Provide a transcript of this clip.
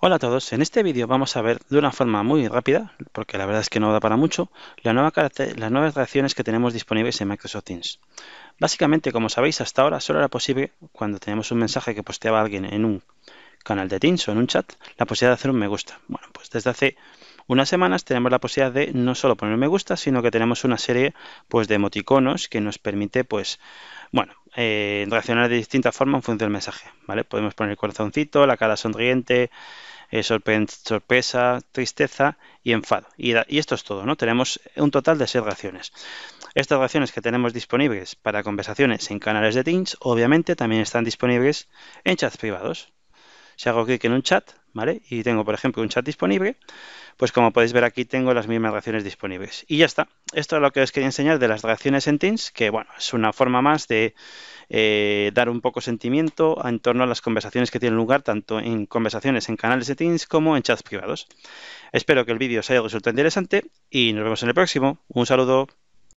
Hola a todos, en este vídeo vamos a ver de una forma muy rápida, porque la verdad es que no da para mucho, las nuevas reacciones que tenemos disponibles en Microsoft Teams. Básicamente, como sabéis, hasta ahora solo era posible, cuando teníamos un mensaje que posteaba alguien en un canal de Teams o en un chat, la posibilidad de hacer un me gusta. Bueno, pues desde hace unas semanas tenemos la posibilidad de no solo poner me gusta, sino que tenemos una serie pues, de emoticonos que nos permite pues, bueno, eh, reaccionar de distinta forma en función del mensaje. ¿vale? Podemos poner el corazoncito, la cara sonriente, eh, sorpresa, tristeza y enfado. Y, esto es todo, ¿no? Tenemos un total de seis reacciones. Estas reacciones que tenemos disponibles para conversaciones en canales de Teams, obviamente también están disponibles en chats privados. Si hago clic en un chat, ¿vale? Y tengo, por ejemplo, un chat disponible, pues como podéis ver aquí tengo las mismas reacciones disponibles. Y ya está. Esto es lo que os quería enseñar de las reacciones en Teams, que bueno, es una forma más de eh, dar un poco sentimiento en torno a las conversaciones que tienen lugar tanto en conversaciones en canales de Teams como en chats privados. Espero que el vídeo os haya resultado interesante y nos vemos en el próximo. Un saludo.